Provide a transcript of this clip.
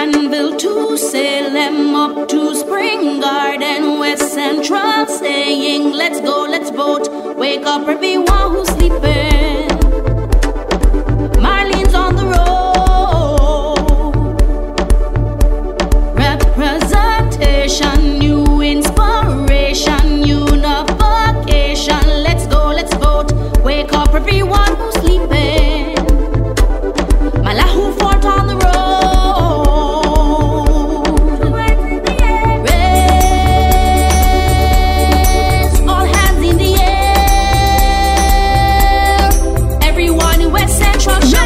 Danville to Salem, up to Spring Garden, West Central, saying, Let's go, let's vote. Wake up, everyone who's sleeping. Marlene's on the road. Representation, new inspiration, unification. Let's go, let's vote. Wake up, everyone. i'm Sasha.